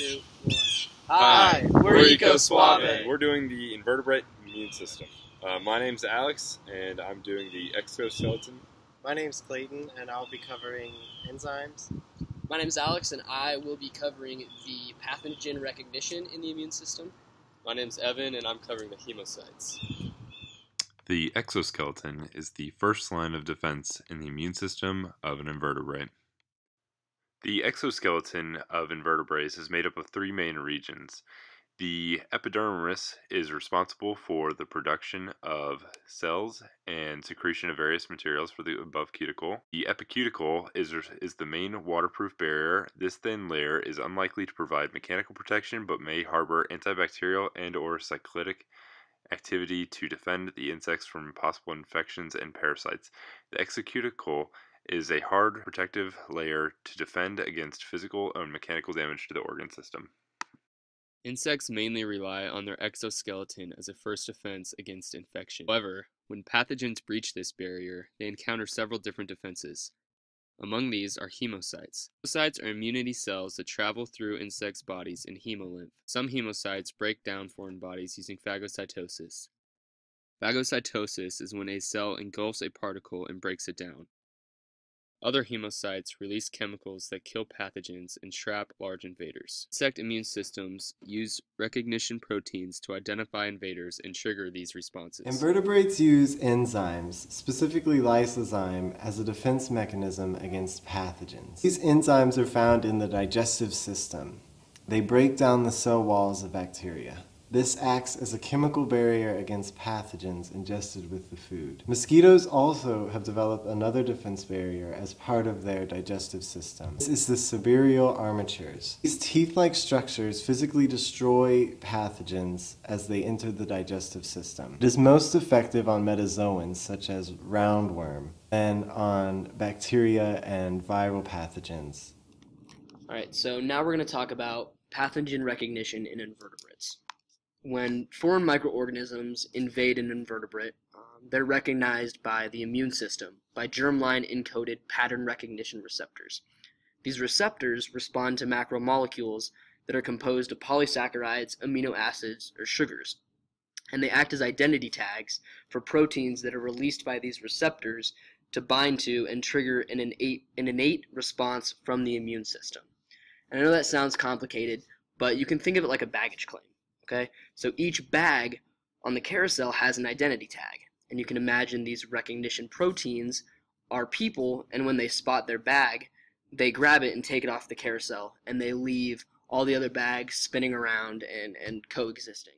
two, one. Hi, we're Eco Suave. We're doing the invertebrate immune system. Uh, my name's Alex, and I'm doing the exoskeleton. My name's Clayton, and I'll be covering enzymes. My name is Alex, and I will be covering the pathogen recognition in the immune system. My name's Evan, and I'm covering the hemocytes. The exoskeleton is the first line of defense in the immune system of an invertebrate. The exoskeleton of invertebrates is made up of three main regions. The epidermis is responsible for the production of cells and secretion of various materials for the above cuticle. The epicuticle is, is the main waterproof barrier. This thin layer is unlikely to provide mechanical protection but may harbor antibacterial and or cytolytic activity to defend the insects from possible infections and parasites. The exocuticle is a hard protective layer to defend against physical and mechanical damage to the organ system. Insects mainly rely on their exoskeleton as a first defense against infection. However, when pathogens breach this barrier, they encounter several different defenses. Among these are hemocytes. Hemocytes are immunity cells that travel through insects' bodies in hemolymph. Some hemocytes break down foreign bodies using phagocytosis. Phagocytosis is when a cell engulfs a particle and breaks it down. Other hemocytes release chemicals that kill pathogens and trap large invaders. Insect immune systems use recognition proteins to identify invaders and trigger these responses. Invertebrates use enzymes, specifically lysozyme, as a defense mechanism against pathogens. These enzymes are found in the digestive system. They break down the cell walls of bacteria. This acts as a chemical barrier against pathogens ingested with the food. Mosquitoes also have developed another defense barrier as part of their digestive system. This is the cibarial armatures. These teeth-like structures physically destroy pathogens as they enter the digestive system. It is most effective on metazoans such as roundworm and on bacteria and viral pathogens. All right, so now we're going to talk about pathogen recognition in invertebrates when foreign microorganisms invade an invertebrate, um, they're recognized by the immune system by germline encoded pattern recognition receptors. These receptors respond to macromolecules that are composed of polysaccharides, amino acids, or sugars, and they act as identity tags for proteins that are released by these receptors to bind to and trigger an innate, an innate response from the immune system. And I know that sounds complicated, but you can think of it like a baggage claim. Okay, so each bag on the carousel has an identity tag, and you can imagine these recognition proteins are people, and when they spot their bag, they grab it and take it off the carousel, and they leave all the other bags spinning around and, and coexisting.